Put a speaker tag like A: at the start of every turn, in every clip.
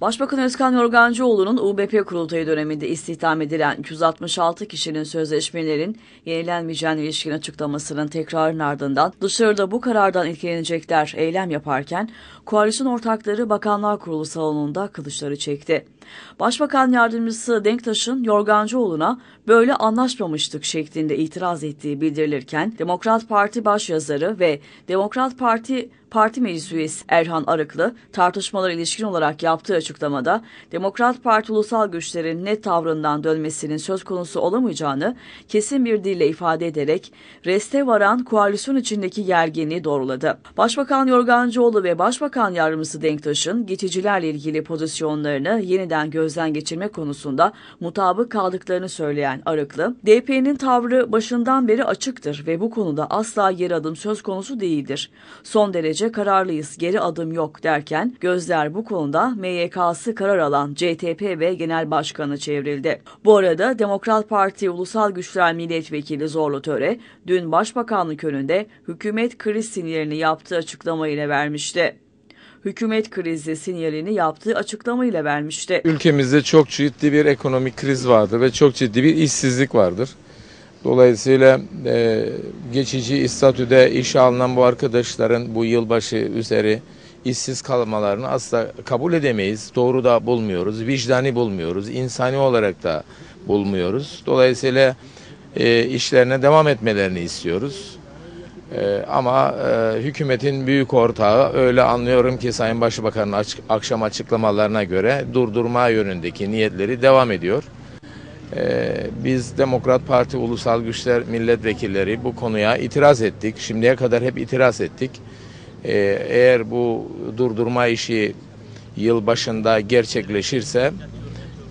A: Başbakan Özkan Yorgancıoğlu'nun UBP kurultayı döneminde istihdam edilen 266 kişinin sözleşmelerin yenilenmeyeceğine ilişkin açıklamasının tekrarının ardından dışarıda bu karardan etkilenecekler eylem yaparken koalisyon ortakları Bakanlar Kurulu salonunda kılıçları çekti. Başbakan Yardımcısı Denktaş'ın Yorgancıoğlu'na böyle anlaşmamıştık şeklinde itiraz ettiği bildirilirken Demokrat Parti başyazarı ve Demokrat Parti Parti Meclis Üyesi Erhan Arıklı tartışmalara ilişkin olarak yaptığı açıklamada Demokrat Parti ulusal güçlerin net tavrından dönmesinin söz konusu olamayacağını kesin bir dille ifade ederek reste varan koalisyon içindeki gerginliği doğruladı. Başbakan Yorgancıoğlu ve Başbakan Yardımcısı Denktaş'ın geçicilerle ilgili pozisyonlarını yeniden gözden geçirme konusunda mutabık kaldıklarını söyleyen Arıklı, DP'nin tavrı başından beri açıktır ve bu konuda asla geri adım söz konusu değildir. Son derece kararlıyız, geri adım yok derken gözler bu konuda MYK'sı karar alan CTP ve Genel Başkanı çevrildi. Bu arada Demokrat Parti Ulusal Güçler Milletvekili Zorlu Töre dün Başbakanlık önünde hükümet kriz sinyalini yaptığı açıklamayla vermişti hükümet krizi sinyalini yaptığı açıklamayla vermişti.
B: Ülkemizde çok ciddi bir ekonomik kriz vardır ve çok ciddi bir işsizlik vardır. Dolayısıyla e, geçici statüde işe alınan bu arkadaşların bu yılbaşı üzeri işsiz kalmalarını asla kabul edemeyiz. Doğru da bulmuyoruz, vicdani bulmuyoruz, insani olarak da bulmuyoruz. Dolayısıyla e, işlerine devam etmelerini istiyoruz. E, ama e, hükümetin büyük ortağı öyle anlıyorum ki Sayın Başbakan'ın açık, akşam açıklamalarına göre durdurma yönündeki niyetleri devam ediyor. Ee, biz Demokrat Parti Ulusal Güçler Milletvekilleri bu konuya itiraz ettik. Şimdiye kadar hep itiraz ettik. Ee, eğer bu durdurma işi yıl başında gerçekleşirse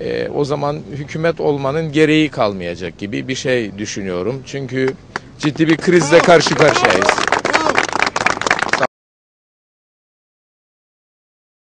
B: e, o zaman hükümet olmanın gereği kalmayacak gibi bir şey düşünüyorum. Çünkü ciddi bir krizle karşı karşıyayız.